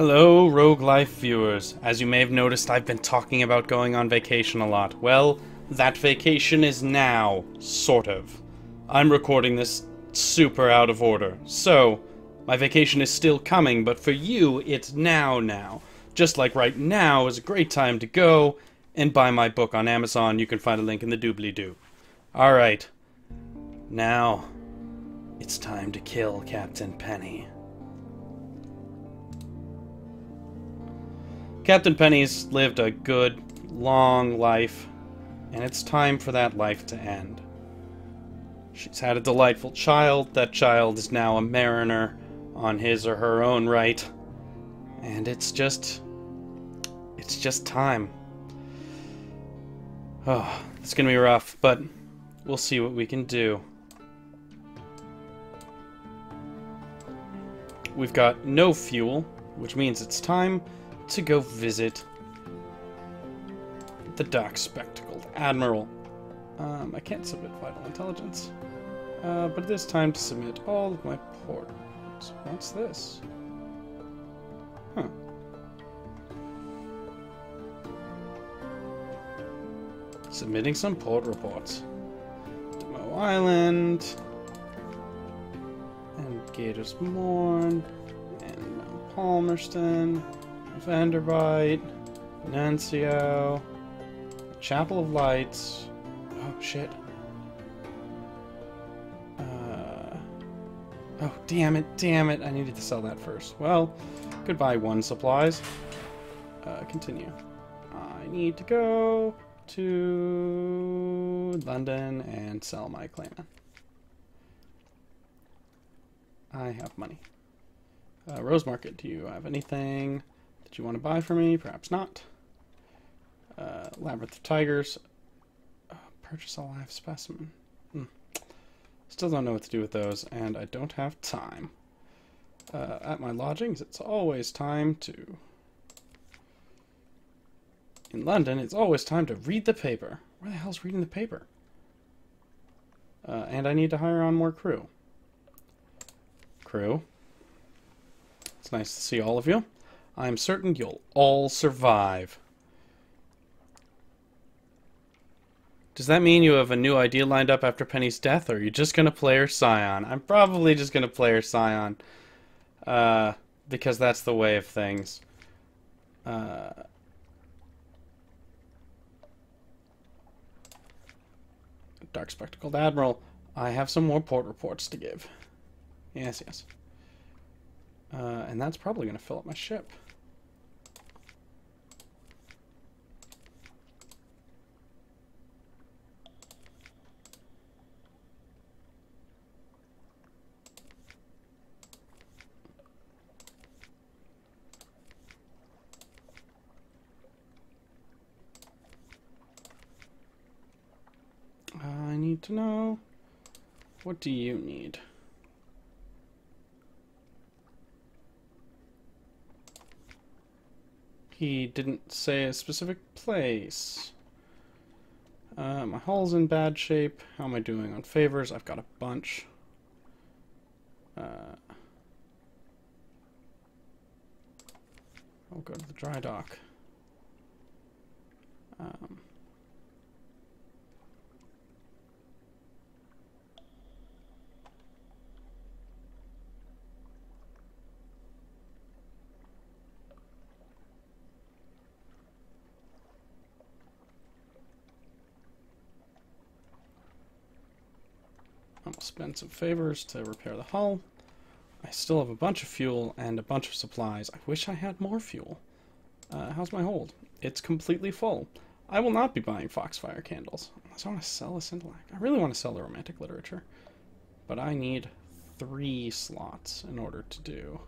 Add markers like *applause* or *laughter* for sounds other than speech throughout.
Hello, Rogue Life viewers. As you may have noticed, I've been talking about going on vacation a lot. Well, that vacation is now, sort of. I'm recording this super out of order. So, my vacation is still coming, but for you, it's now now. Just like right now is a great time to go and buy my book on Amazon. You can find a link in the doobly-doo. Alright. Now, it's time to kill Captain Penny. Captain Penny's lived a good, long life, and it's time for that life to end. She's had a delightful child. That child is now a mariner on his or her own right. And it's just. It's just time. Oh, it's gonna be rough, but we'll see what we can do. We've got no fuel, which means it's time to go visit the Dark Spectacled Admiral. Um, I can't submit vital intelligence, uh, but it is time to submit all of my portals. What's this? Huh. Submitting some port reports. Demeaux Island, and Gaider's Mourn, and Palmerston. Venderbight, Nuncio, Chapel of Lights. Oh, shit. Uh, oh, damn it, damn it. I needed to sell that first. Well, goodbye, one supplies. Uh, continue. I need to go to London and sell my clan. I have money. Uh, Rose Market, do you have anything? That you want to buy for me, perhaps not. Uh, Labyrinth of Tigers. Uh, purchase a live specimen. Hmm. Still don't know what to do with those, and I don't have time. Uh, at my lodgings, it's always time to... In London, it's always time to read the paper. Where the hell's reading the paper? Uh, and I need to hire on more crew. Crew. It's nice to see all of you. I'm certain you'll all survive. Does that mean you have a new idea lined up after Penny's death, or are you just going to play her Scion? I'm probably just going to play her Scion. Uh, because that's the way of things. Uh, Dark Spectacled Admiral, I have some more port reports to give. Yes, yes. Uh, and that's probably going to fill up my ship. I to know. What do you need? He didn't say a specific place. Uh, my hull's in bad shape. How am I doing on favors? I've got a bunch. Uh, I'll go to the dry dock. Um, spend some favors to repair the hull. I still have a bunch of fuel and a bunch of supplies. I wish I had more fuel. Uh, how's my hold? It's completely full. I will not be buying Foxfire candles. I want to sell a Scintillack. I really want to sell the romantic literature. But I need three slots in order to do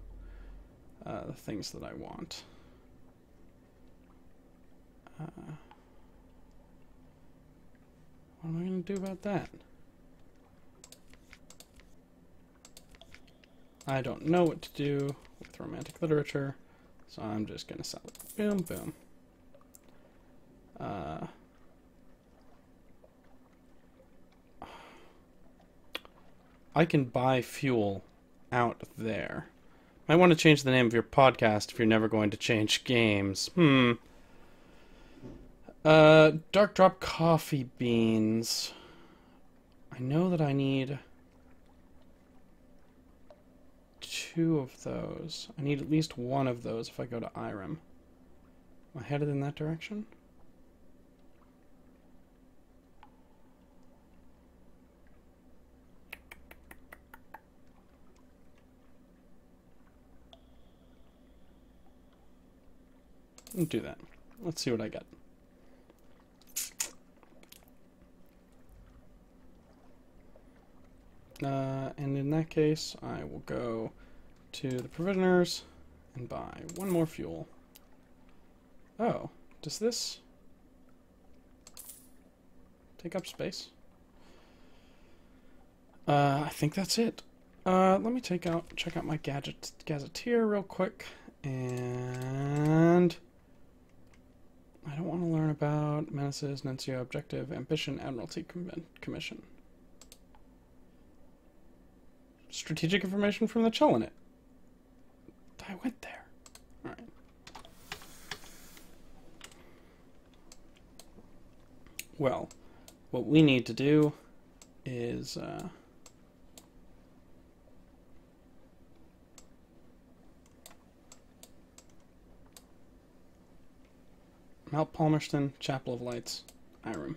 uh, the things that I want. Uh, what am I going to do about that? I don't know what to do with romantic literature, so I'm just going to sell it. Boom, boom. Uh, I can buy fuel out there, Might want to change the name of your podcast if you're never going to change games. Hmm. Uh, Dark Drop Coffee Beans. I know that I need two of those. I need at least one of those if I go to Irem. Am I headed in that direction? do that. Let's see what I get. Uh, and in that case, I will go to the provisioners and buy one more fuel. Oh, does this take up space? Uh, I think that's it. Uh, let me take out, check out my gadget, gazetteer real quick, and I don't want to learn about menaces, nuncio, objective, ambition, admiralty Com commission. Strategic information from the Chelonate. I went there. Alright. Well, what we need to do is... Uh, Mount Palmerston, Chapel of Lights, Irem.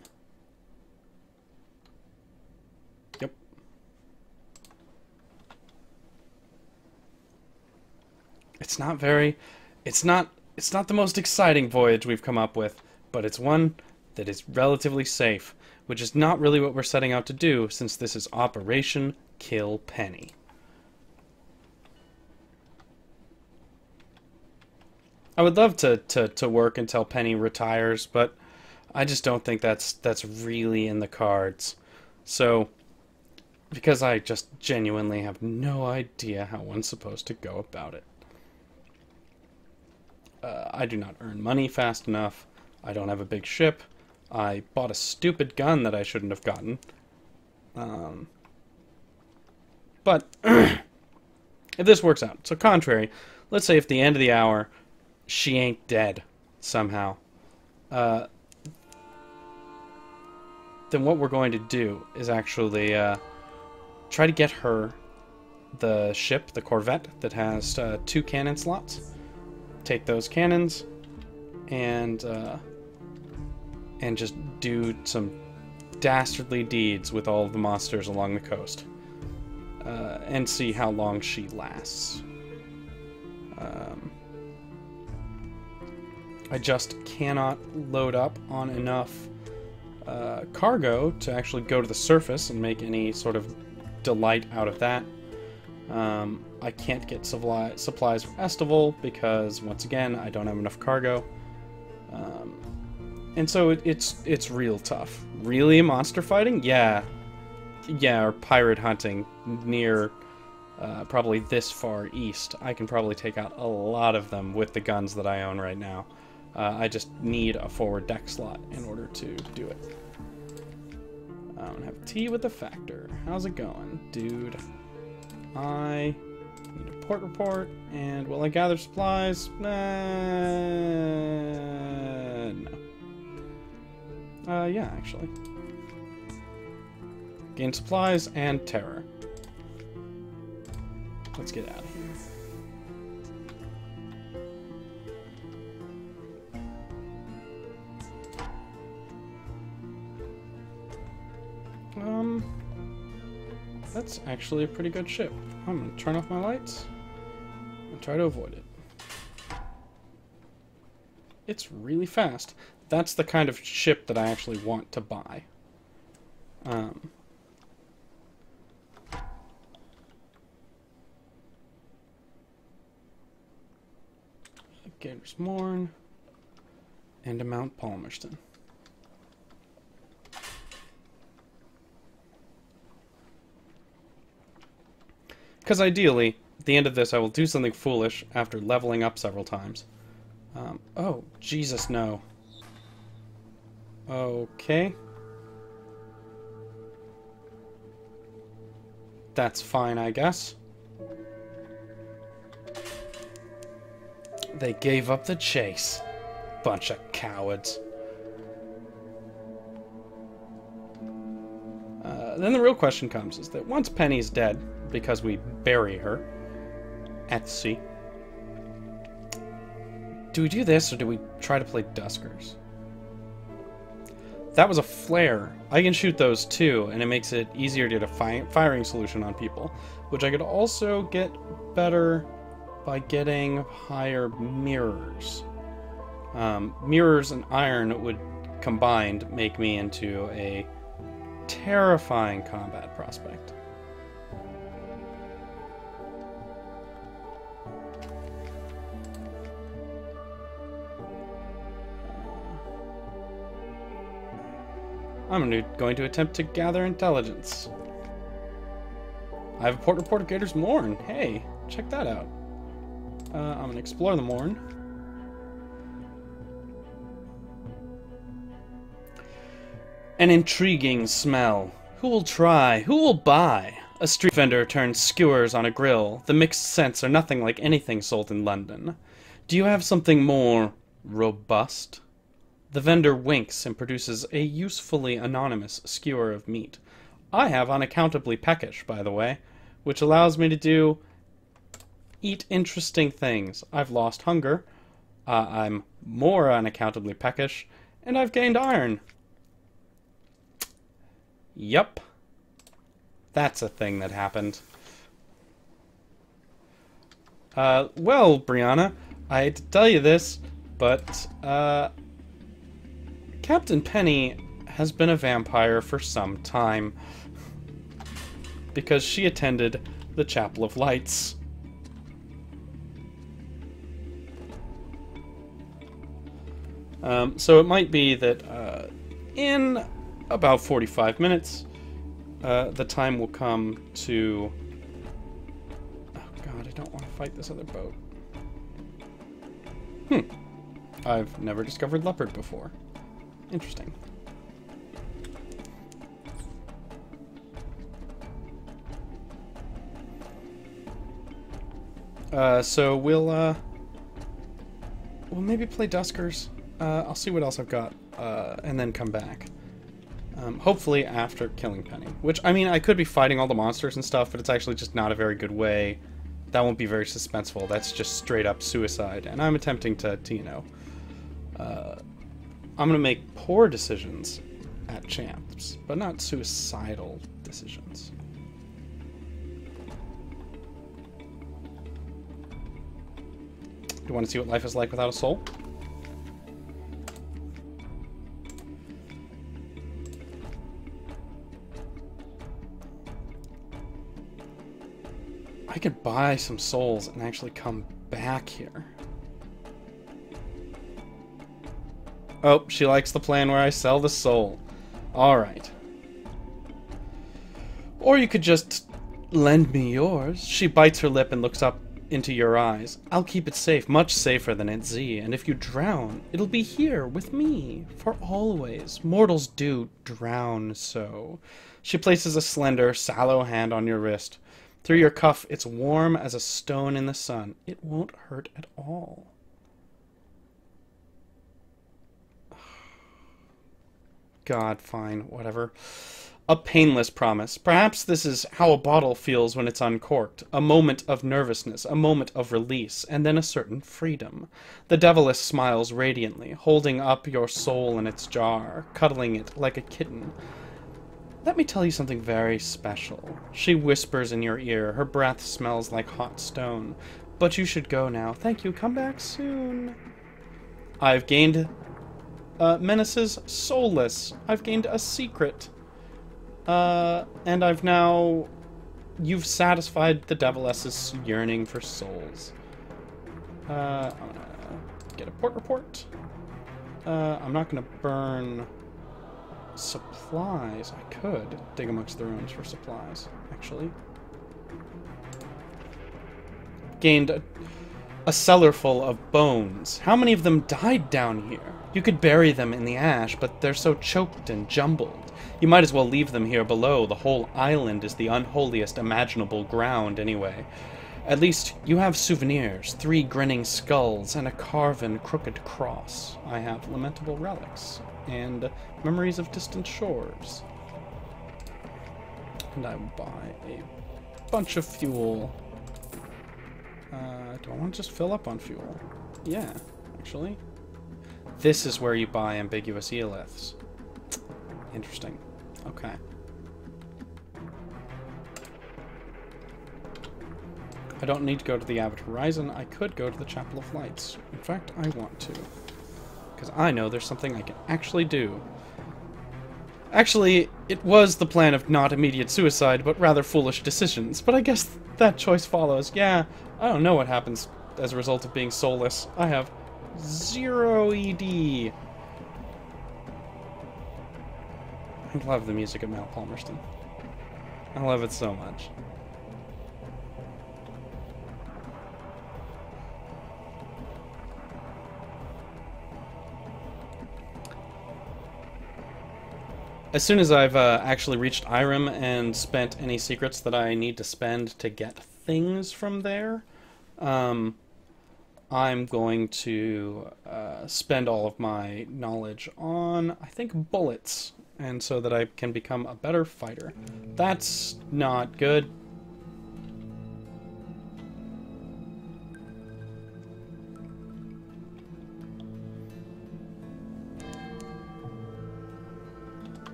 It's not very it's not it's not the most exciting voyage we've come up with, but it's one that is relatively safe, which is not really what we're setting out to do since this is Operation Kill Penny. I would love to, to, to work until Penny retires, but I just don't think that's that's really in the cards. So because I just genuinely have no idea how one's supposed to go about it. Uh, I do not earn money fast enough. I don't have a big ship. I bought a stupid gun that I shouldn't have gotten. Um, but *clears throat* if this works out, so contrary, let's say if the end of the hour she ain't dead somehow, uh, then what we're going to do is actually uh, try to get her the ship, the Corvette, that has uh, two cannon slots. Take those cannons and uh, and just do some dastardly deeds with all the monsters along the coast, uh, and see how long she lasts. Um, I just cannot load up on enough uh, cargo to actually go to the surface and make any sort of delight out of that. Um, I can't get supply, supplies for Estival because, once again, I don't have enough cargo. Um, and so it, it's it's real tough. Really, monster fighting? Yeah, yeah, or pirate hunting near uh, probably this far east. I can probably take out a lot of them with the guns that I own right now. Uh, I just need a forward deck slot in order to do it. I don't have tea with the factor. How's it going, dude? I need a port report, and will I gather supplies? Uh, no. Uh, yeah, actually. Gain supplies and terror. Let's get out of here. Um, that's actually a pretty good ship. I'm gonna turn off my lights and try to avoid it. It's really fast. That's the kind of ship that I actually want to buy. Um, Gaider's Mourn and a Mount Palmerston. Because ideally, at the end of this, I will do something foolish after leveling up several times. Um, oh, Jesus, no. Okay. That's fine, I guess. They gave up the chase. Bunch of cowards. Uh, then the real question comes is that once Penny's dead, because we bury her at sea, do we do this or do we try to play Duskers? That was a flare. I can shoot those too, and it makes it easier to get a fi firing solution on people, which I could also get better by getting higher mirrors. Um, mirrors and iron would combined make me into a terrifying combat prospect. I'm going to attempt to gather intelligence. I have a port report of Gaider's Mourn. Hey, check that out. Uh, I'm going to explore the Mourn. An intriguing smell. Who will try? Who will buy? A street vendor turns skewers on a grill. The mixed scents are nothing like anything sold in London. Do you have something more robust? The vendor winks and produces a usefully anonymous skewer of meat. I have unaccountably peckish, by the way, which allows me to do eat interesting things. I've lost hunger, uh, I'm more unaccountably peckish, and I've gained iron. Yup. That's a thing that happened. Uh, well, Brianna, I hate to tell you this, but, uh, Captain Penny has been a vampire for some time. Because she attended the Chapel of Lights. Um, so it might be that uh, in about 45 minutes, uh, the time will come to... Oh god, I don't want to fight this other boat. Hmm. I've never discovered leopard before. Interesting. Uh, so we'll, uh, we'll maybe play Duskers. Uh, I'll see what else I've got, uh, and then come back. Um, hopefully after killing Penny. Which, I mean, I could be fighting all the monsters and stuff, but it's actually just not a very good way. That won't be very suspenseful. That's just straight up suicide. And I'm attempting to, to you know, uh, I'm going to make poor decisions at champs, but not suicidal decisions. Do you want to see what life is like without a soul? I could buy some souls and actually come back here. Oh, she likes the plan where I sell the soul. Alright. Or you could just lend me yours. She bites her lip and looks up into your eyes. I'll keep it safe, much safer than at Z, and if you drown, it'll be here with me, for always. Mortals do drown so. She places a slender, sallow hand on your wrist. Through your cuff, it's warm as a stone in the sun. It won't hurt at all. God, fine, whatever. A painless promise. Perhaps this is how a bottle feels when it's uncorked. A moment of nervousness, a moment of release, and then a certain freedom. The deviless smiles radiantly, holding up your soul in its jar, cuddling it like a kitten. Let me tell you something very special. She whispers in your ear. Her breath smells like hot stone. But you should go now. Thank you. Come back soon. I've gained uh, Menace's soulless. I've gained a secret. Uh, and I've now... You've satisfied the Deviless's yearning for souls. Uh, get a port report. Uh, I'm not gonna burn supplies. I could dig amongst the ruins for supplies, actually. Gained a, a cellar full of bones. How many of them died down here? You could bury them in the ash, but they're so choked and jumbled. You might as well leave them here below. The whole island is the unholiest imaginable ground, anyway. At least you have souvenirs, three grinning skulls, and a carven crooked cross. I have lamentable relics, and memories of distant shores. And I will buy a bunch of fuel. Uh, do I want to just fill up on fuel? Yeah, actually. This is where you buy ambiguous eoliths. Interesting. Okay. I don't need to go to the Avid Horizon. I could go to the Chapel of Lights. In fact, I want to. Because I know there's something I can actually do. Actually, it was the plan of not immediate suicide, but rather foolish decisions. But I guess that choice follows. Yeah, I don't know what happens as a result of being soulless. I have zero ED. I love the music of Mal Palmerston. I love it so much. As soon as I've uh, actually reached Irem and spent any secrets that I need to spend to get things from there, um, I'm going to uh, spend all of my knowledge on, I think, bullets, and so that I can become a better fighter. That's not good.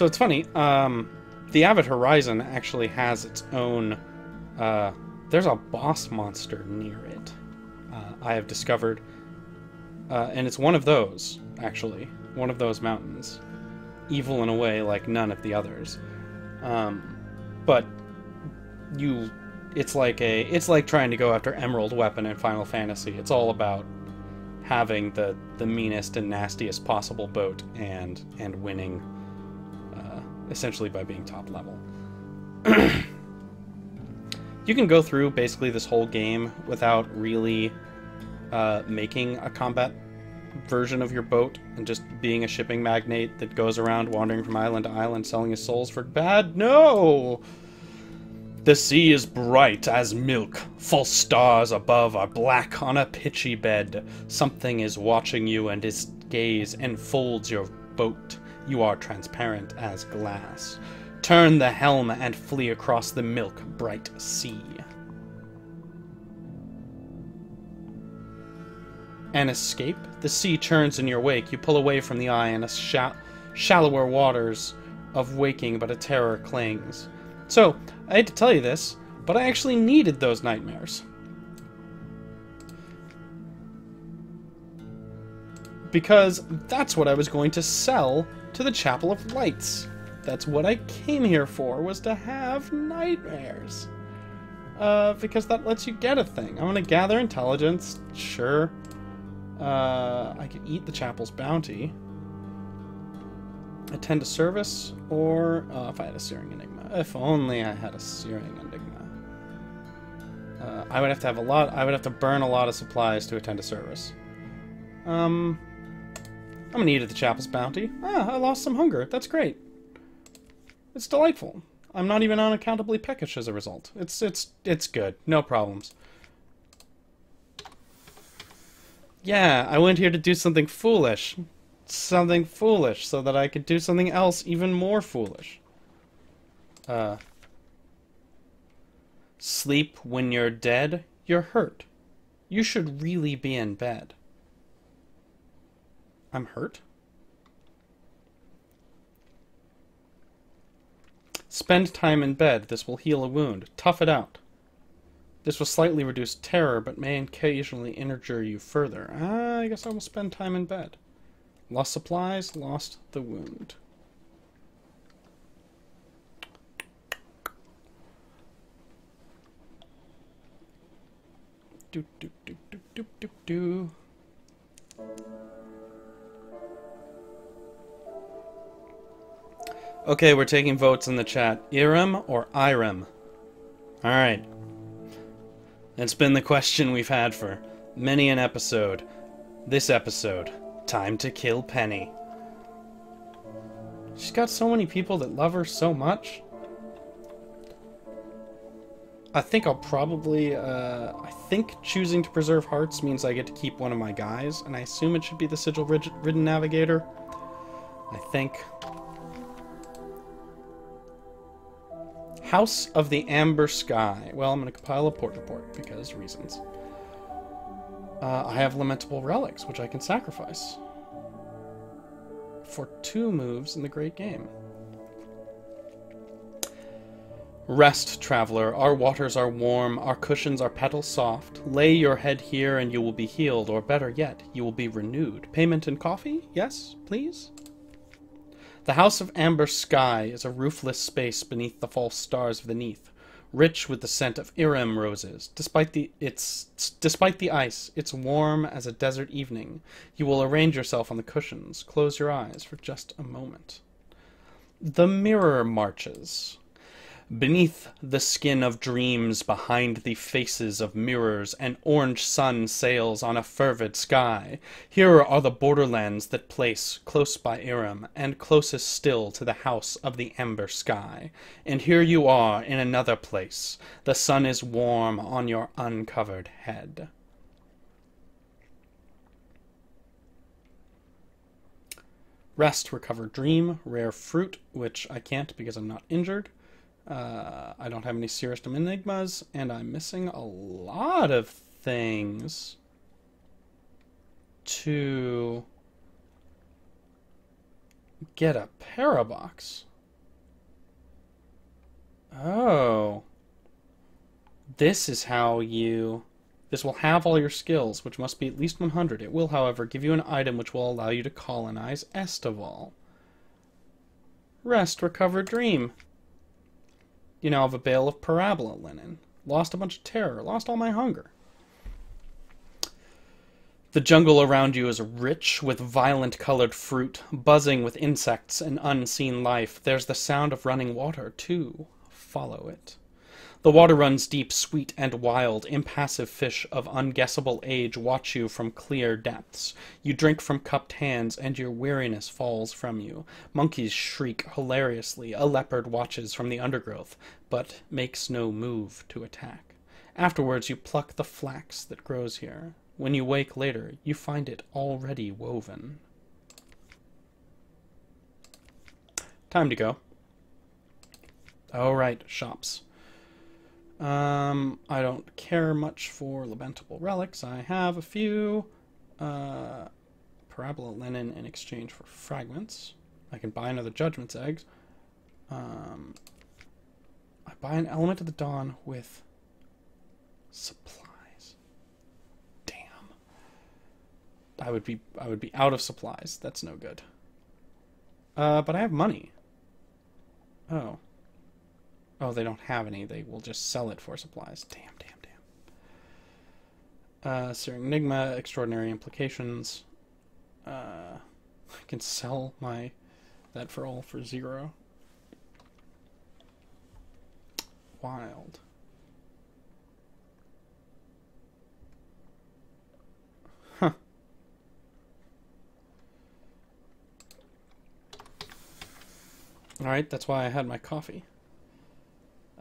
So it's funny. Um, the Avid Horizon actually has its own. Uh, there's a boss monster near it. Uh, I have discovered, uh, and it's one of those actually, one of those mountains, evil in a way like none of the others. Um, but you, it's like a, it's like trying to go after Emerald Weapon in Final Fantasy. It's all about having the the meanest and nastiest possible boat and and winning essentially by being top level. *clears throat* you can go through basically this whole game without really uh, making a combat version of your boat and just being a shipping magnate that goes around wandering from island to island selling his souls for bad. No! The sea is bright as milk. False stars above are black on a pitchy bed. Something is watching you and its gaze enfolds your boat. You are transparent as glass. Turn the helm and flee across the milk bright sea. An escape? The sea churns in your wake. You pull away from the eye in a sha shallower waters of waking, but a terror clings. So, I hate to tell you this, but I actually needed those nightmares. Because that's what I was going to sell to the Chapel of Lights. That's what I came here for, was to have nightmares. Uh, because that lets you get a thing. I'm gonna gather intelligence, sure. Uh, I could eat the chapel's bounty. Attend a service, or uh, if I had a Searing Enigma. If only I had a Searing Enigma. Uh, I would have to have a lot. I would have to burn a lot of supplies to attend a service. Um, I'm gonna eat at the chapel's bounty. Ah, I lost some hunger. That's great. It's delightful. I'm not even unaccountably peckish as a result. It's it's it's good. No problems. Yeah, I went here to do something foolish. Something foolish, so that I could do something else even more foolish. Uh. Sleep when you're dead, you're hurt. You should really be in bed. I'm hurt. Spend time in bed. This will heal a wound. Tough it out. This will slightly reduce terror, but may occasionally injure you further. Ah, I guess I will spend time in bed. Lost supplies, lost the wound. Do do do do do do do. Okay, we're taking votes in the chat. Irem or Irem? Alright. It's been the question we've had for many an episode. This episode, time to kill Penny. She's got so many people that love her so much. I think I'll probably, uh, I think choosing to preserve hearts means I get to keep one of my guys, and I assume it should be the Sigil-Ridden Navigator. I think. House of the Amber Sky. Well, I'm going to compile a port report because reasons. Uh, I have Lamentable Relics, which I can sacrifice for two moves in the Great Game. Rest, traveler. Our waters are warm, our cushions are petal soft. Lay your head here and you will be healed, or better yet, you will be renewed. Payment in coffee? Yes, please? The House of Amber Sky is a roofless space beneath the false stars of the Neath, rich with the scent of Irem roses. Despite the its despite the ice, it's warm as a desert evening. You will arrange yourself on the cushions, close your eyes for just a moment. The Mirror Marches. Beneath the skin of dreams, behind the faces of mirrors, an orange sun sails on a fervid sky. Here are the borderlands that place close by Irem, and closest still to the house of the amber sky. And here you are in another place. The sun is warm on your uncovered head. Rest, recover, dream, rare fruit, which I can't because I'm not injured. Uh, I don't have any serious enigmas, and I'm missing a lot of things to get a parabox. Oh. This is how you... This will have all your skills, which must be at least 100. It will, however, give you an item which will allow you to colonize Estival. Rest, recover, dream you know, of a bale of parabola linen. Lost a bunch of terror, lost all my hunger. The jungle around you is rich with violent colored fruit, buzzing with insects and unseen life. There's the sound of running water, too. Follow it. The water runs deep, sweet, and wild. Impassive fish of unguessable age watch you from clear depths. You drink from cupped hands, and your weariness falls from you. Monkeys shriek hilariously. A leopard watches from the undergrowth, but makes no move to attack. Afterwards, you pluck the flax that grows here. When you wake later, you find it already woven. Time to go. All right, shops. Um, I don't care much for lamentable relics. I have a few uh, parabola linen in exchange for fragments. I can buy another judgment's eggs. Um, I buy an element of the dawn with supplies. Damn. I would be I would be out of supplies. That's no good. Uh, but I have money. Oh. Oh, they don't have any. They will just sell it for supplies. Damn, damn, damn. Uh, Searing Enigma, Extraordinary Implications. Uh, I can sell my that for all for zero. Wild. Huh. Alright, that's why I had my coffee.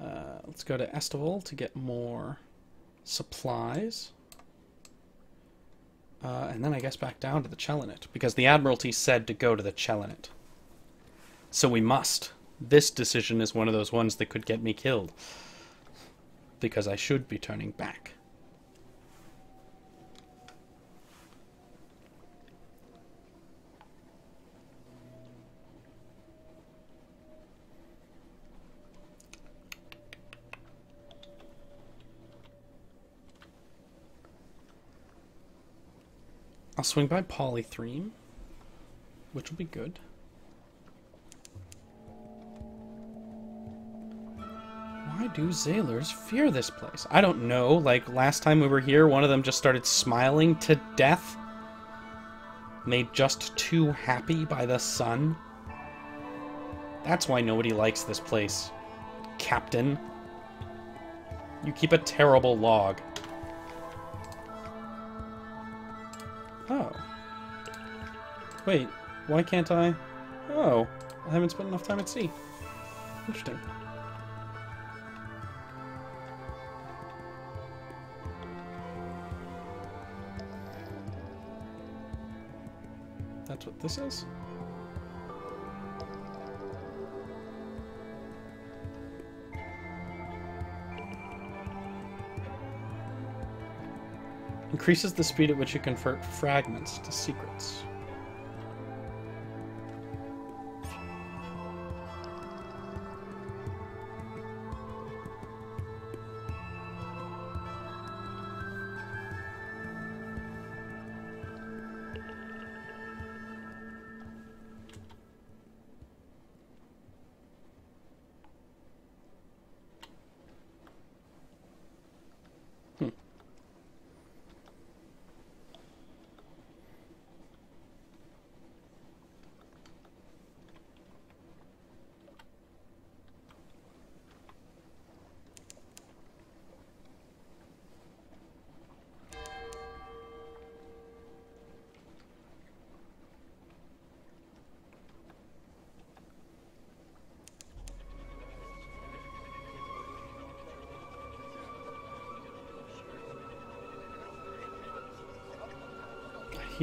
Uh, let's go to Estival to get more supplies. Uh, and then I guess back down to the Chelonate, because the Admiralty said to go to the Chelonate. So we must. This decision is one of those ones that could get me killed. Because I should be turning back. I'll swing by Polythreme, which will be good. Why do Zailers fear this place? I don't know. Like, last time we were here, one of them just started smiling to death. Made just too happy by the sun. That's why nobody likes this place. Captain. You keep a terrible log. Wait, why can't I? Oh, I haven't spent enough time at sea. Interesting. That's what this is? Increases the speed at which you convert fragments to secrets.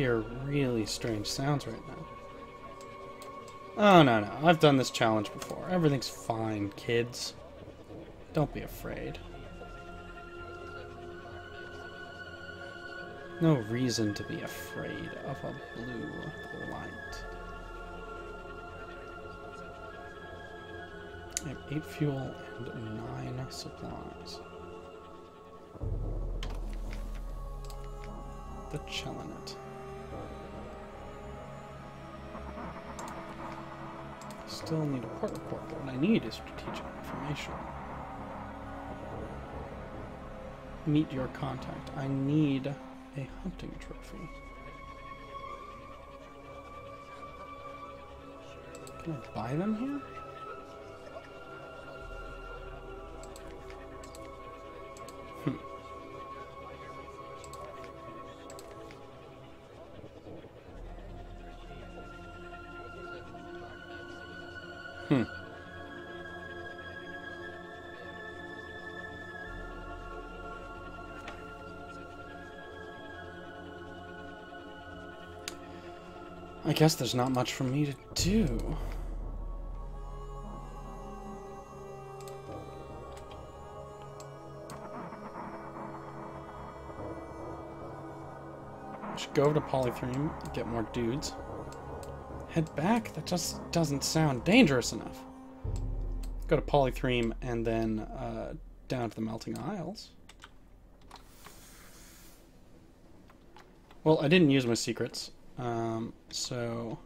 Hear really strange sounds right now. Oh, no, no. I've done this challenge before. Everything's fine, kids. Don't be afraid. No reason to be afraid of a blue light. I have eight fuel and nine supplies. The Chelonate. Still need a port report, but what I need is strategic information. Meet your contact. I need a hunting trophy. Can I buy them here? Guess there's not much for me to do. I should go over to Polythreme, get more dudes. Head back? That just doesn't sound dangerous enough. Go to Polythreme and then uh, down to the Melting Isles. Well, I didn't use my secrets, um, so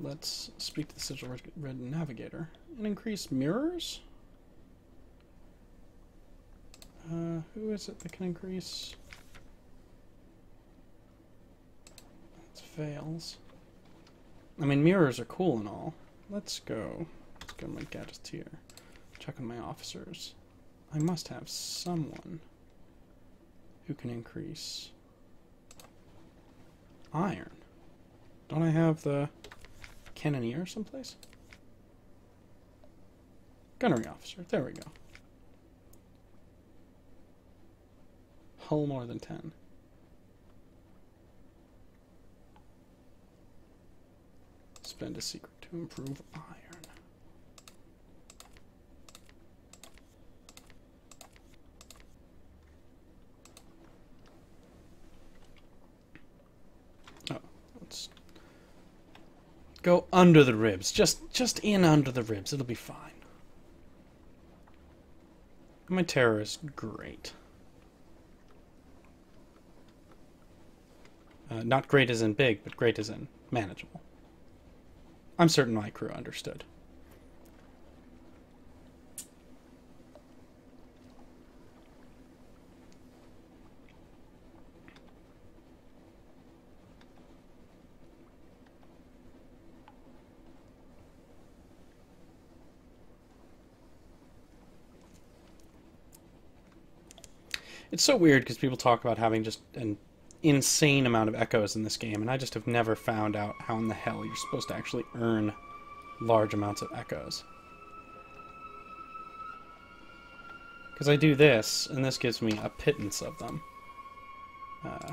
let's speak to the Sigil Red Navigator and increase mirrors. Uh, who is it that can increase? It's Veils. I mean, mirrors are cool and all. Let's go. Let's go to my gadgets here. Check on my officers. I must have someone who can increase iron. Don't I have the cannoneer someplace? Gunnery officer. There we go. Hull more than 10. Spend a secret to improve iron. Oh, let's go under the ribs. Just just in under the ribs. It'll be fine. My terror is great. Uh, not great as in big, but great as in manageable. I'm certain my crew understood. It's so weird because people talk about having just an insane amount of echoes in this game, and I just have never found out how in the hell you're supposed to actually earn large amounts of echoes. Because I do this, and this gives me a pittance of them. Uh,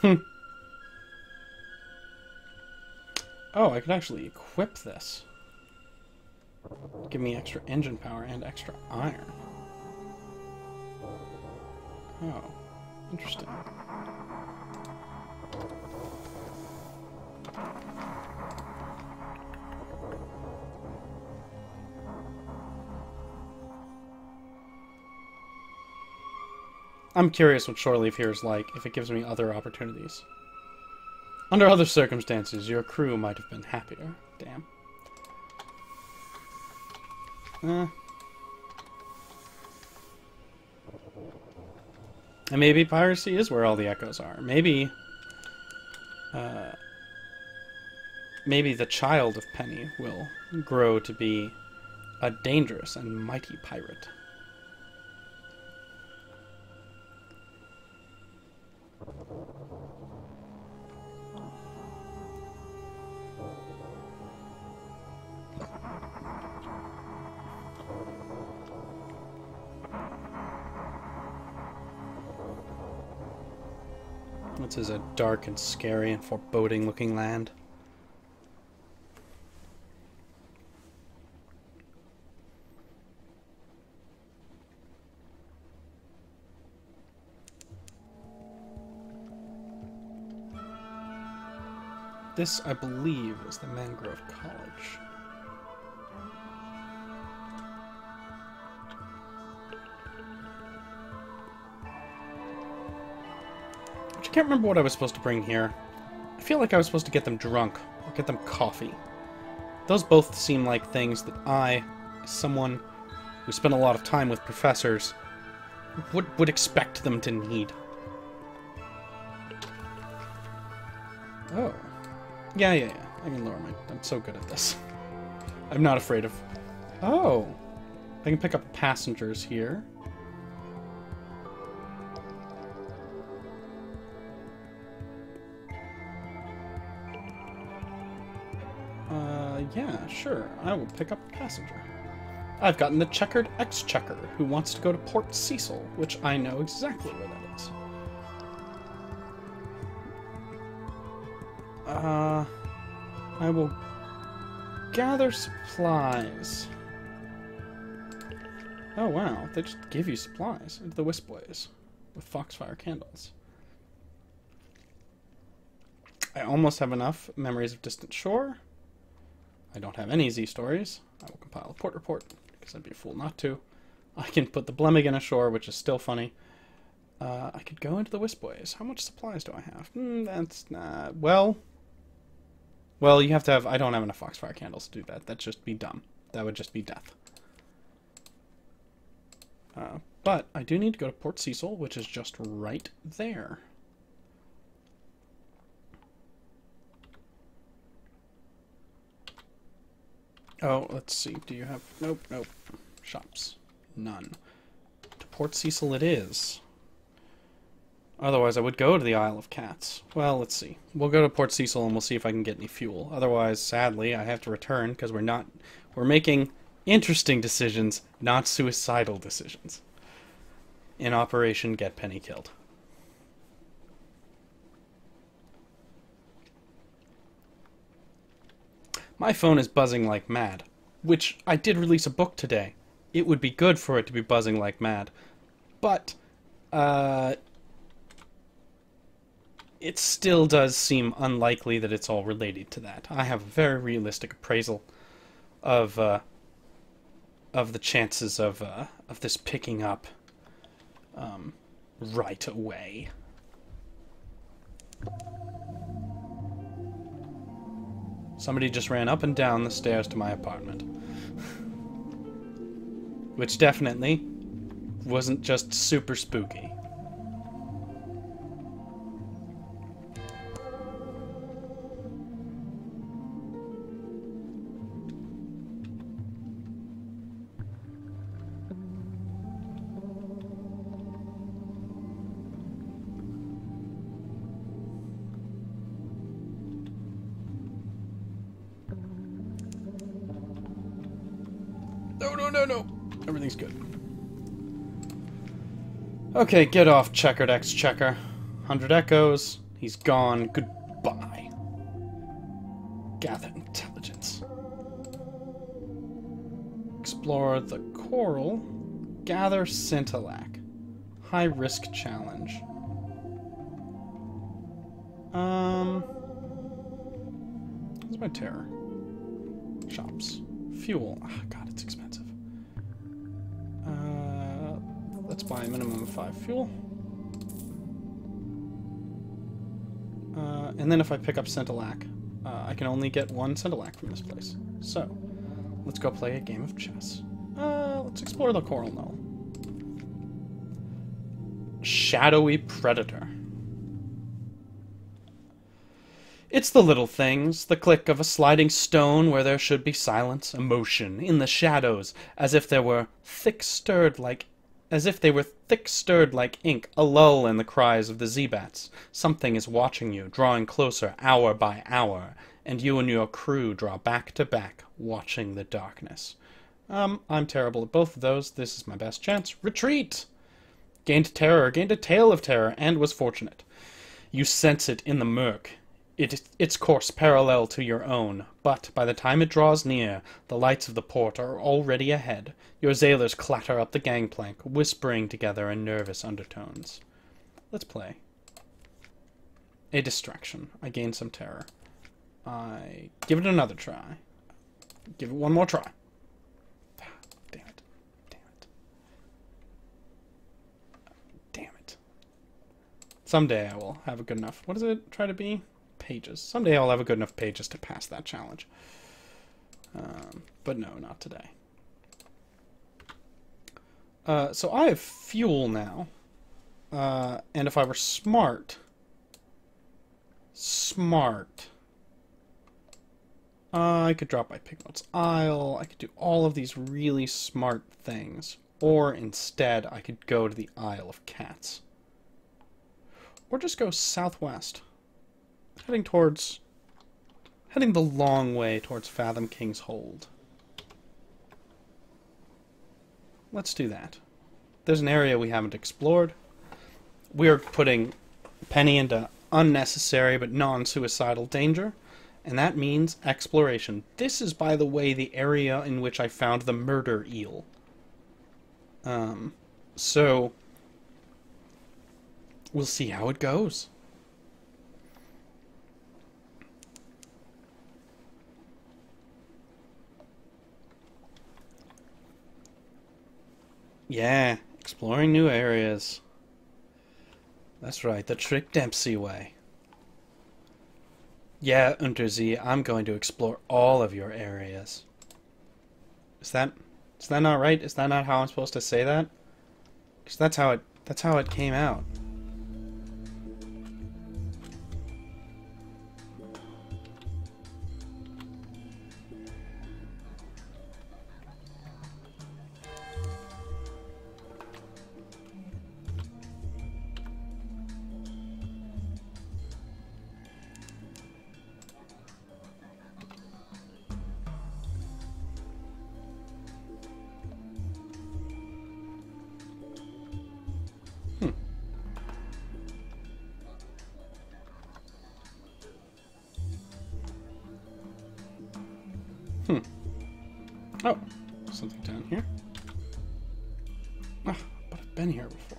hmm. Oh, I could actually equip this. Give me extra engine power and extra iron. Oh, interesting. I'm curious what Shore Leave here is like, if it gives me other opportunities. Under other circumstances, your crew might have been happier. Damn. Uh, And maybe piracy is where all the echoes are. Maybe, uh, maybe the child of Penny will grow to be a dangerous and mighty pirate. Is a dark and scary and foreboding looking land. This, I believe, is the Mangrove College. Can't remember what I was supposed to bring here. I feel like I was supposed to get them drunk, or get them coffee. Those both seem like things that I, someone who spent a lot of time with professors, would, would expect them to need. Oh. Yeah, yeah, yeah. I can lower my... I'm so good at this. I'm not afraid of... Oh. I can pick up passengers here. Sure. I will pick up a passenger. I've gotten the checkered exchequer who wants to go to Port Cecil, which I know exactly where that is. Uh, I will gather supplies. Oh wow, they just give you supplies. into The Wisp Ways with Foxfire candles. I almost have enough memories of Distant Shore. I don't have any Zee stories. I will compile a port report, because I'd be a fool not to. I can put the Blemmigan ashore, which is still funny. Uh, I could go into the Wisp Ways. How much supplies do I have? Mm, that's not... Well... Well, you have to have... I don't have enough Foxfire candles to do that. That'd just be dumb. That would just be death. Uh, but I do need to go to Port Cecil, which is just right there. Oh, let's see. Do you have... Nope, nope. Shops. None. To Port Cecil it is. Otherwise, I would go to the Isle of Cats. Well, let's see. We'll go to Port Cecil and we'll see if I can get any fuel. Otherwise, sadly, I have to return because we're not... We're making interesting decisions, not suicidal decisions. In Operation Get Penny Killed. My phone is buzzing like mad. Which, I did release a book today. It would be good for it to be buzzing like mad. But, uh... It still does seem unlikely that it's all related to that. I have a very realistic appraisal of, uh, of the chances of, uh, of this picking up, um, right away. Somebody just ran up and down the stairs to my apartment. Which definitely wasn't just super spooky. No, no, no, no. Everything's good. Okay, get off, checkered Exchequer. 100 echoes. He's gone. Goodbye. Gather intelligence. Explore the coral. Gather scintillack. High risk challenge. Um. What's my terror? Shops. Fuel. Oh, buy minimum of five fuel. Uh, and then if I pick up Scintillack, uh, I can only get one Scintillack from this place. So, let's go play a game of chess. Uh, let's explore the Coral Knoll. Shadowy Predator. It's the little things, the click of a sliding stone where there should be silence, emotion, in the shadows, as if there were thick stirred like as if they were thick stirred like ink, a lull in the cries of the zee-bats. Something is watching you, drawing closer hour by hour, and you and your crew draw back to back, watching the darkness. Um, I'm terrible at both of those. This is my best chance. Retreat! Gained terror, gained a tale of terror, and was fortunate. You sense it in the murk, it, its course parallel to your own, but by the time it draws near, the lights of the port are already ahead. Your sailors clatter up the gangplank, whispering together in nervous undertones. Let's play. A distraction. I gain some terror. I give it another try. Give it one more try. Damn it. Damn it. Damn it. Someday I will have a good enough. What does it try to be? Pages. Someday I'll have a good enough pages to pass that challenge. Um, but no, not today. Uh, so I have fuel now. Uh, and if I were smart, smart, uh, I could drop by Pigmote's Isle. I could do all of these really smart things. Or instead, I could go to the Isle of Cats. Or just go southwest heading towards... Heading the long way towards Fathom King's Hold. Let's do that. There's an area we haven't explored. We're putting Penny into unnecessary but non-suicidal danger, and that means exploration. This is, by the way, the area in which I found the murder eel. Um, so, we'll see how it goes. Yeah, exploring new areas. That's right, the Trick Dempsey way. Yeah, Unterzee, I'm going to explore all of your areas. Is that is that not right? Is that not how I'm supposed to say that? Cuz that's how it that's how it came out. Hmm. Oh, something down here. Ah, but I've been here before.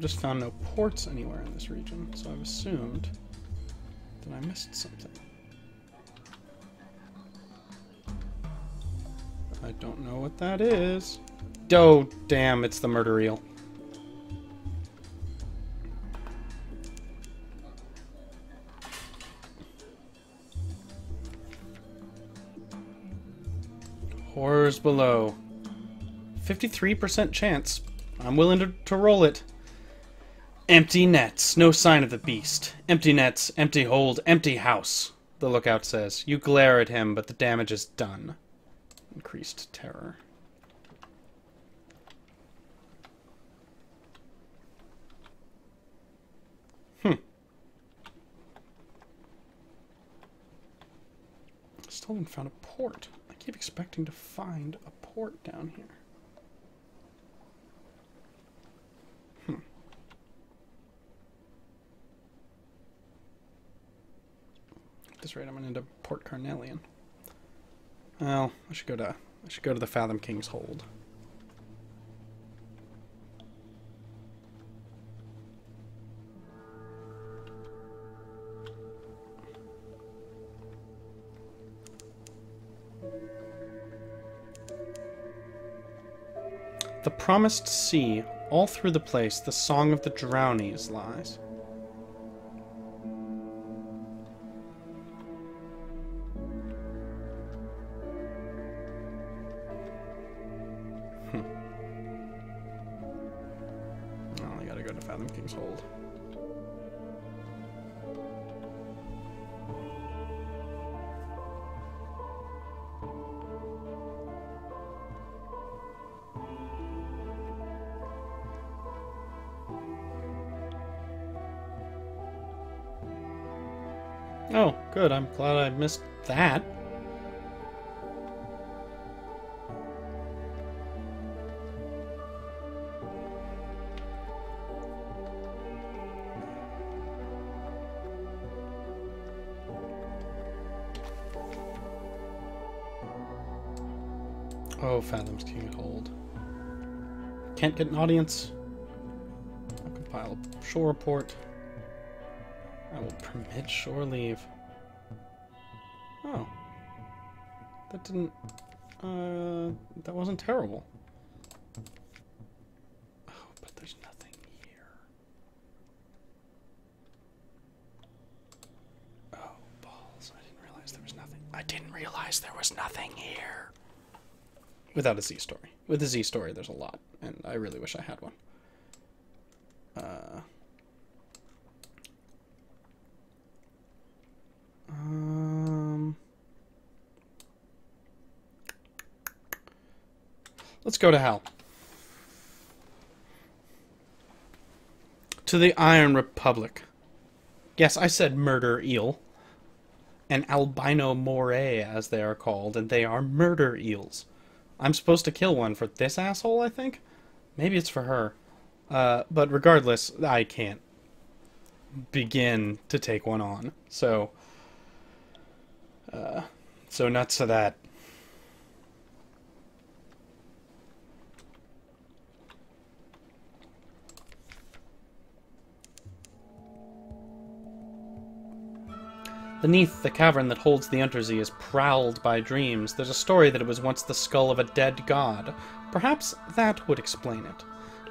just found no ports anywhere in this region, so I've assumed I missed something. I don't know what that is. Oh, damn, it's the murder eel. Horrors below. 53% chance. I'm willing to, to roll it. Empty nets, no sign of the beast. Empty nets, empty hold, empty house. the lookout says. You glare at him, but the damage is done. Increased terror. Hmm. Still haven't found a port. I keep expecting to find a port down here. This I'm gonna end up Port Carnelian. Well, I should go to I should go to the Fathom King's Hold. The promised sea, all through the place, the song of the drownies lies. Good. I'm glad I missed that. Oh, Fathom's King Hold. Can't get an audience. I'll compile a shore report. I will permit shore leave. That didn't... Uh, that wasn't terrible. Oh, but there's nothing here. Oh, balls. I didn't realize there was nothing. I didn't realize there was nothing here. Without a Zee story. With a Zee story, there's a lot, and I really wish I had one. Go to hell. To the Iron Republic. Yes, I said murder eel. An albino moray, as they are called, and they are murder eels. I'm supposed to kill one for this asshole, I think? Maybe it's for her. Uh, but regardless, I can't begin to take one on. So, uh, so nuts to that. Beneath the cavern that holds the Unterzee is prowled by dreams. There's a story that it was once the skull of a dead god. Perhaps that would explain it.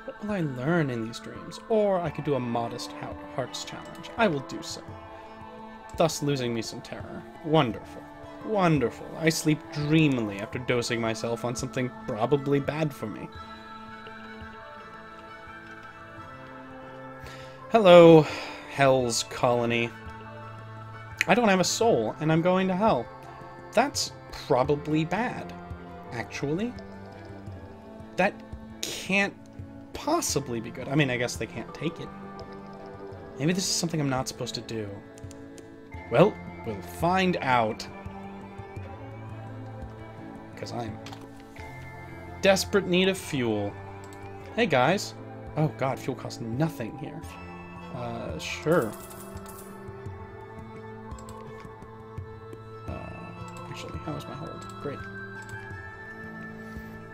What will I learn in these dreams? Or I could do a modest hearts challenge. I will do so thus losing me some terror. Wonderful. Wonderful. I sleep dreamily after dosing myself on something probably bad for me. Hello, Hell's Colony. I don't have a soul, and I'm going to hell. That's probably bad, actually. That can't possibly be good. I mean, I guess they can't take it. Maybe this is something I'm not supposed to do. Well, we'll find out. Because I'm desperate need of fuel. Hey, guys. Oh, God, fuel costs nothing here. Uh, sure. Uh, was my hold? Great.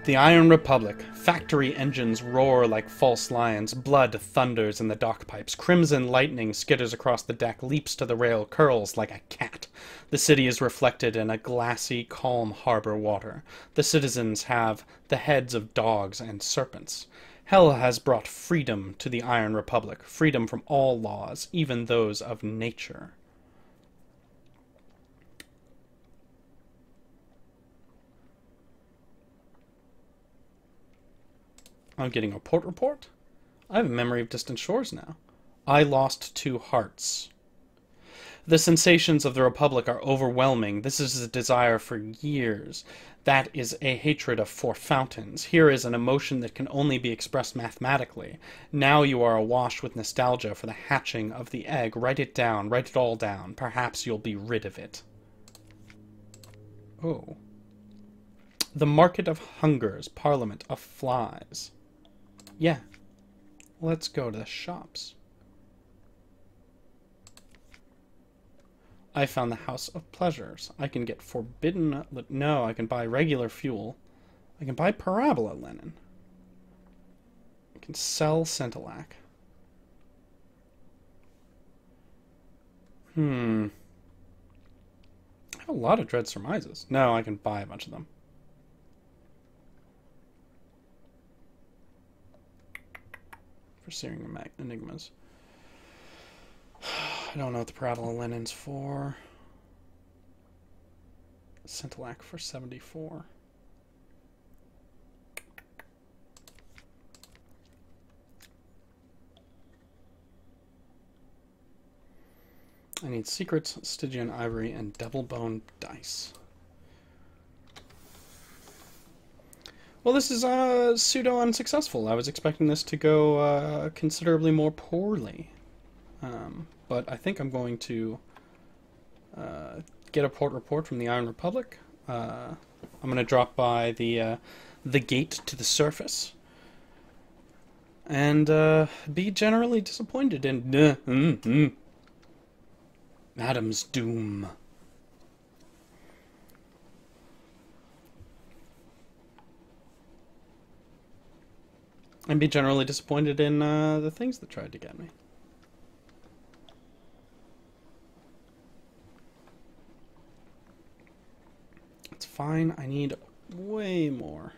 The Iron Republic. Factory engines roar like false lions. Blood thunders in the dock pipes. Crimson lightning skitters across the deck, leaps to the rail, curls like a cat. The city is reflected in a glassy, calm harbor water. The citizens have the heads of dogs and serpents. Hell has brought freedom to the Iron Republic, freedom from all laws, even those of nature. I'm getting a port report. I have a memory of distant shores now. I lost two hearts. The sensations of the Republic are overwhelming. This is a desire for years. That is a hatred of four fountains. Here is an emotion that can only be expressed mathematically. Now you are awash with nostalgia for the hatching of the egg. Write it down. Write it all down. Perhaps you'll be rid of it. Oh. The Market of Hungers, Parliament of Flies. Yeah. Let's go to the shops. I found the House of Pleasures. I can get forbidden... No, I can buy regular fuel. I can buy parabola linen. I can sell Scintillack. Hmm. I have a lot of Dread Surmises. No, I can buy a bunch of them. For Searing Enigmas. *sighs* I don't know what the Parabola Linen's for. Scintillack for 74. I need secrets, Stygian ivory, and double bone dice. Well, this is uh, pseudo unsuccessful. I was expecting this to go uh, considerably more poorly. Um, but I think I'm going to uh, get a port report from the Iron Republic. Uh, I'm going to drop by the uh, the gate to the surface and uh, be generally disappointed in *laughs* mm, mm, Adam's doom. And be generally disappointed in uh, the things that tried to get me. It's fine. I need way more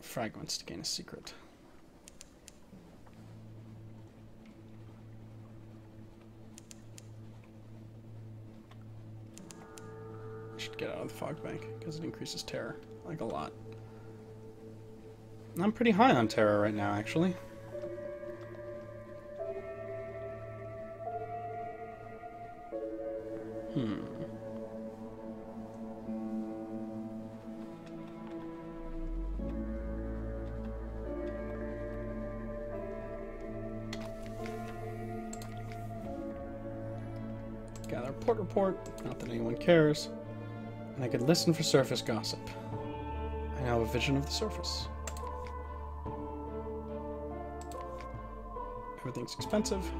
fragments to gain a secret. Should get out of the fog bank because it increases terror like a lot. I'm pretty high on Terra right now, actually. Hmm. Gather port report, not that anyone cares. And I could listen for surface gossip. I now have a vision of the surface. Everything's expensive.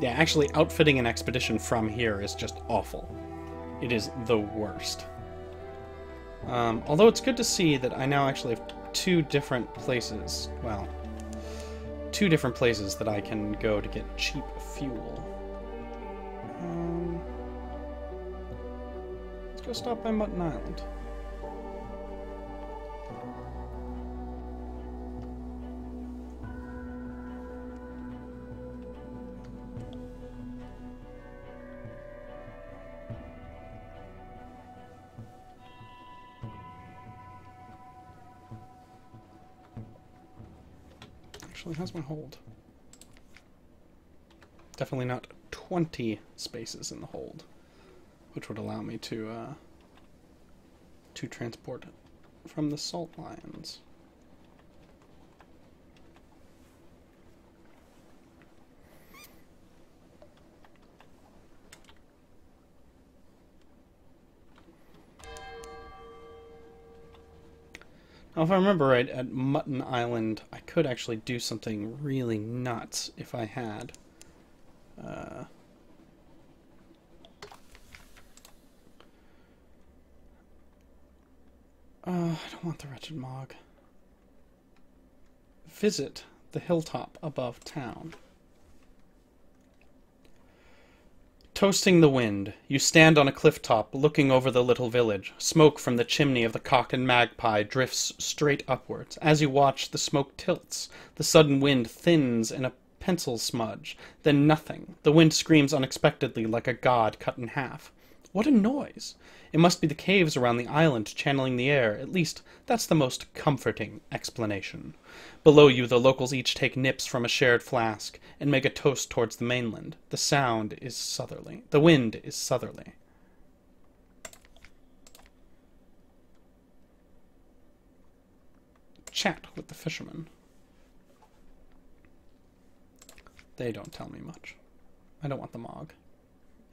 Yeah, actually, outfitting an expedition from here is just awful. It is the worst. Um, although it's good to see that I now actually have two different places. Well, two different places that I can go to get cheap fuel. Um, let's go stop by Mutton Island. Actually, how's my hold? Definitely not 20 spaces in the hold, which would allow me to uh, to transport from the salt lions. Now, if I remember right, at Mutton Island, I could actually do something really nuts if I had. Uh, uh, I don't want the Wretched Mog. Visit the hilltop above town. Toasting the wind, you stand on a cliff top, looking over the little village. Smoke from the chimney of the cock and magpie drifts straight upwards. As you watch, the smoke tilts. The sudden wind thins in a pencil smudge. Then nothing. The wind screams unexpectedly like a god cut in half. What a noise! It must be the caves around the island channeling the air. At least, that's the most comforting explanation. Below you, the locals each take nips from a shared flask and make a toast towards the mainland. The sound is southerly. The wind is southerly. Chat with the fishermen. They don't tell me much. I don't want the mog.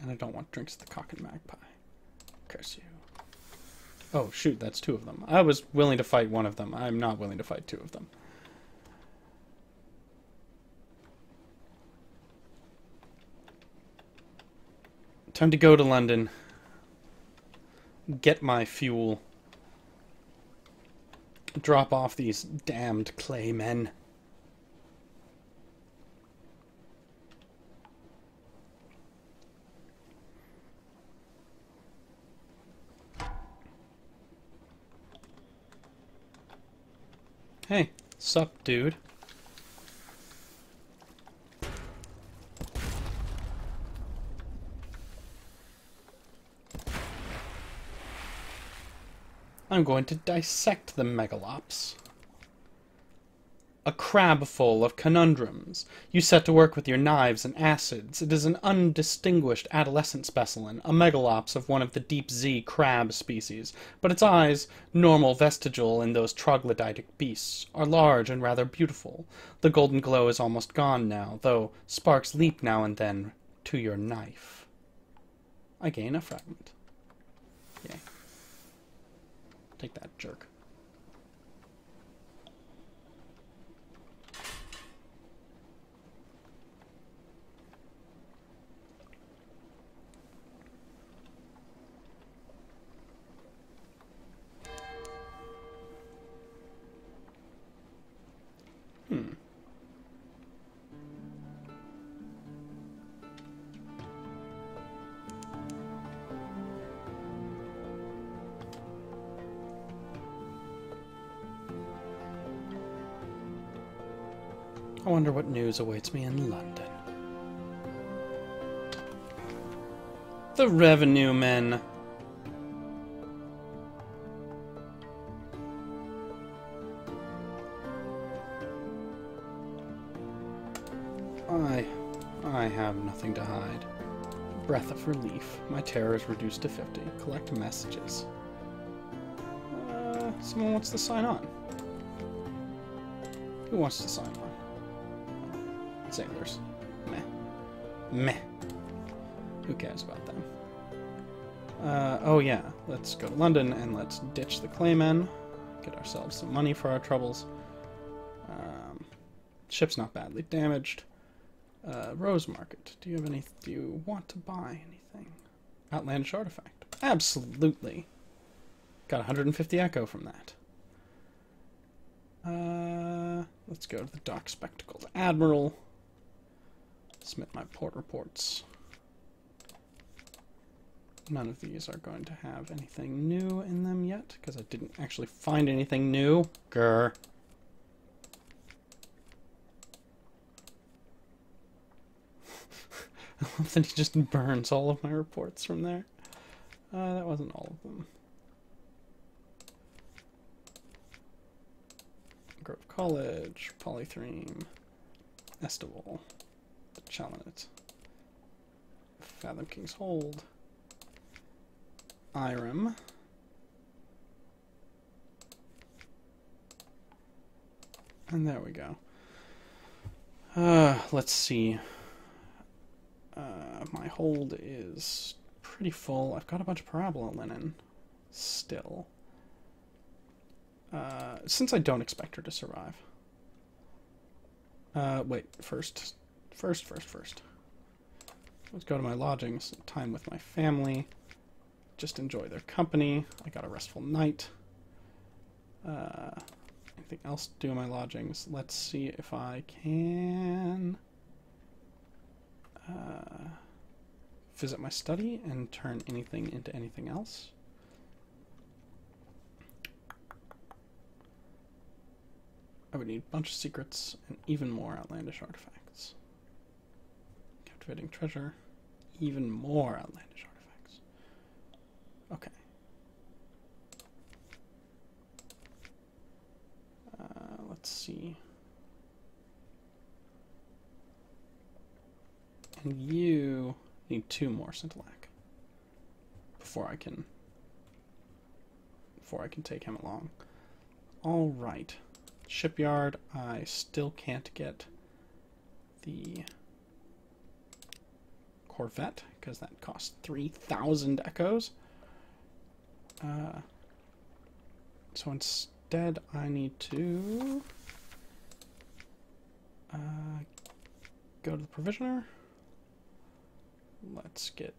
And I don't want drinks at the cock and magpie. Curse you. Oh, shoot, that's two of them. I was willing to fight one of them. I'm not willing to fight two of them. Time to go to London. Get my fuel. Drop off these damned clay men. Hey, sup, dude? I'm going to dissect the megalops. A crab full of conundrums. You set to work with your knives and acids. It is an undistinguished adolescent specimen, a megalops of one of the deep zee crab species, but its eyes, normal vestigial in those troglodytic beasts, are large and rather beautiful. The golden glow is almost gone now, though sparks leap now and then to your knife. I gain a fragment. Yay. Take that, jerk. Wonder what news awaits me in London. The revenue men. I. I have nothing to hide. Breath of relief. My terror is reduced to 50. Collect messages. Uh, someone wants to sign on. Who wants to sign on? Sailors. Meh. Meh. Who cares about them? Uh, oh yeah, let's go to London and let's ditch the Claymen. Get ourselves some money for our troubles. Um, ship's not badly damaged. Uh, Rose Market. Do you have any? Do you want to buy anything? Outlandish artifact. Absolutely. Got 150 echo from that. Uh, let's go to the Dock Spectacled Admiral. Submit my port reports. None of these are going to have anything new in them yet, because I didn't actually find anything new. Grr. *laughs* I love that he just burns all of my reports from there. Uh, that wasn't all of them. Grove College, Polythreme, Aestival, Chelonate, Fathom King's Hold, Irem, and there we go. Uh, let's see. Uh, my hold is pretty full. I've got a bunch of parabola linen still. Uh, since I don't expect her to survive. Uh, wait, first, first, first, first. Let's go to my lodgings, time with my family, just enjoy their company. I got a restful night. Uh, anything else to do in my lodgings? Let's see if I can uh, visit my study and turn anything into anything else. I would need a bunch of secrets and even more outlandish artifacts. Activating treasure. Even more outlandish artifacts. Okay. Uh, let's see. And you need two more scintillack before I can before I can take him along. All right, shipyard. I still can't get the Corvette because that costs 3,000 echoes. Uh, so instead, I need to uh, go to the provisioner. Let's get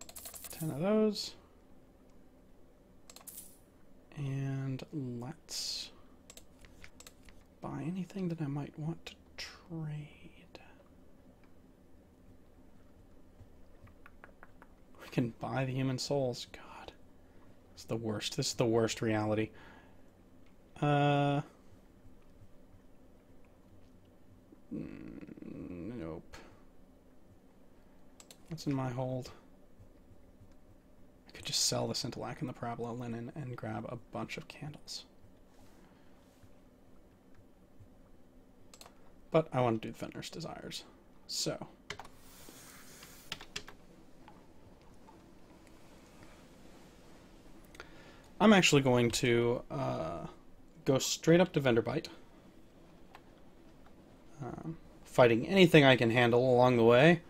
10 of those. And let's buy anything that I might want to trade. I can buy the human souls. God. It's the worst. This is the worst reality. Uh. Nope. What's in my hold? I could just sell the Scintillack and the Parabola Linen and grab a bunch of candles. But I want to do the Desires. So. I'm actually going to uh, go straight up to Venderbight. Um, fighting anything I can handle along the way.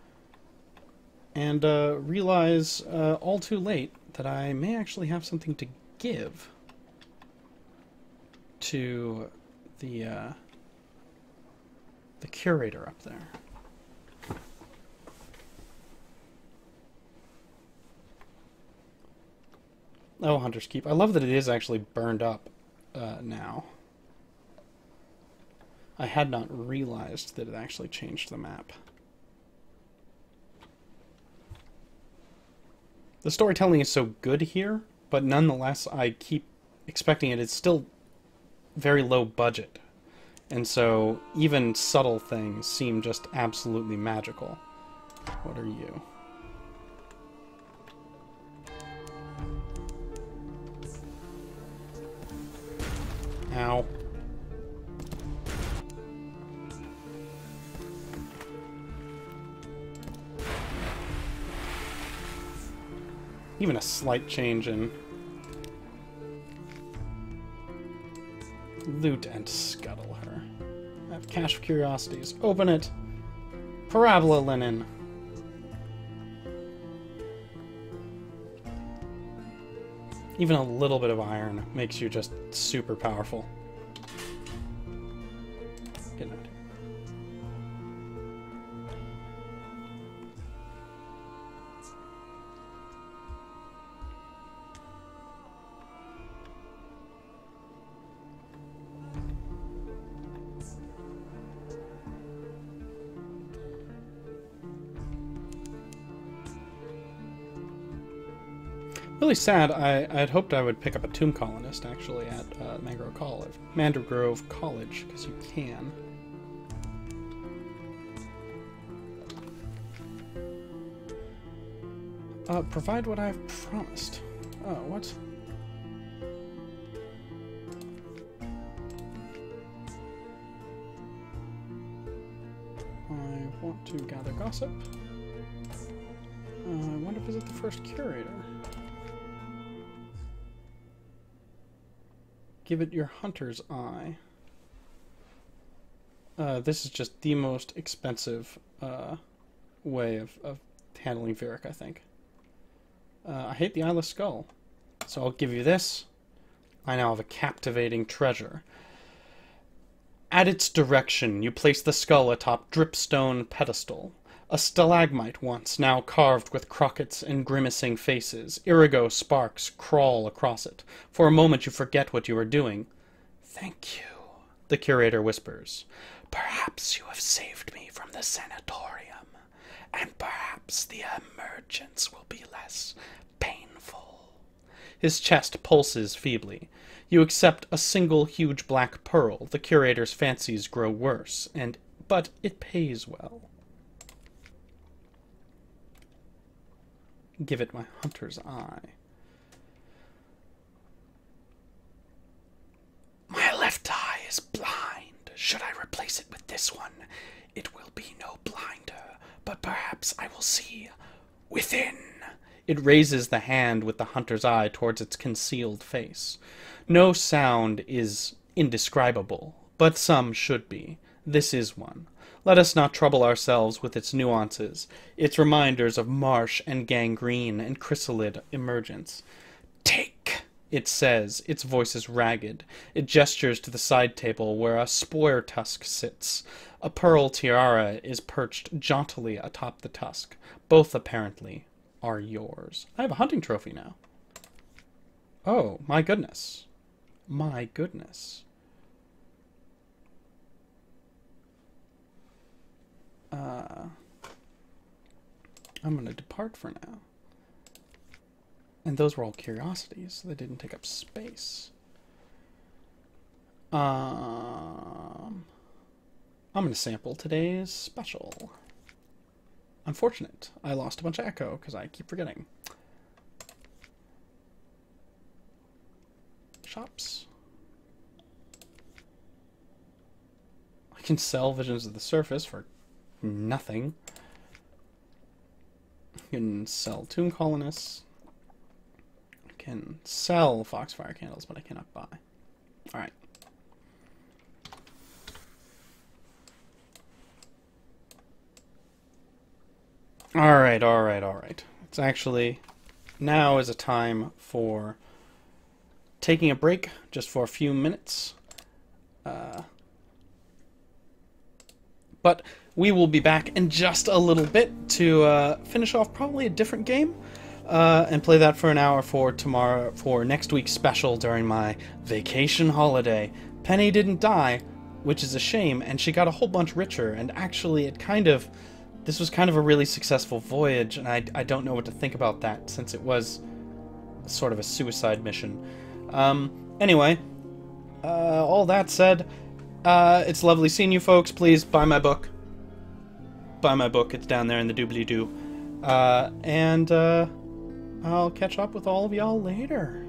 And uh, realize uh, all too late that I may actually have something to give to the uh, the curator up there. Oh, Hunter's Keep. I love that it is actually burned up uh, now. I had not realized that it actually changed the map. The storytelling is so good here, but nonetheless, I keep expecting it. It's still very low budget. And so even subtle things seem just absolutely magical. What are you? Ow. Even a slight change in loot and scuttle her. I have cache of curiosities. Open it. Parabola linen. Even a little bit of iron makes you just super powerful. Sad. I, had hoped I would pick up a tomb colonist actually at uh, Mangrove College, Mandragrove College, because you can. Uh, provide what I've promised. Oh, what? I want to gather gossip. Uh, I want to visit the first curator. Give it your hunter's eye. Uh, this is just the most expensive uh, way of, of handling Vyric, I think. Uh, I hate the Eyeless Skull, so I'll give you this. I now have a captivating treasure. At its direction, you place the skull atop dripstone pedestal. A stalagmite once, now carved with crockets and grimacing faces. Irrigo sparks crawl across it. For a moment you forget what you are doing. Thank you, the curator whispers. Perhaps you have saved me from the sanatorium, and perhaps the emergence will be less painful. His chest pulses feebly. You accept a single huge black pearl. The curator's fancies grow worse, and but it pays well. Give it my hunter's eye. My left eye is blind. Should I replace it with this one, it will be no blinder, but perhaps I will see within. It raises the hand with the hunter's eye towards its concealed face. No sound is indescribable, but some should be. This is one. Let us not trouble ourselves with its nuances, its reminders of marsh and gangrene and chrysalid emergence. Take, it says, its voice is ragged. It gestures to the side table where a spoor tusk sits. A pearl tiara is perched jauntily atop the tusk. Both, apparently, are yours. I have a hunting trophy now. Oh, my goodness. My goodness. Uh, I'm going to depart for now. And those were all curiosities. They didn't take up space. Um, I'm going to sample today's special. Unfortunate. I lost a bunch of echo because I keep forgetting. Shops. I can sell Visions of the Surface for nothing. You can sell Tomb Colonists. I can sell Foxfire Candles, but I cannot buy. Alright. Alright, alright, alright. It's actually... Now is a time for taking a break, just for a few minutes. Uh, but we will be back in just a little bit to uh, finish off probably a different game uh, and play that for an hour for tomorrow for next week's special during my vacation holiday. Penny didn't die, which is a shame, and she got a whole bunch richer. And actually, it kind of this was kind of a really successful voyage, and I, I don't know what to think about that since it was sort of a suicide mission. Um, anyway, uh, all that said, uh, it's lovely seeing you folks. Please buy my book buy my book. It's down there in the doobly doo. Uh, and uh, I'll catch up with all of y'all later.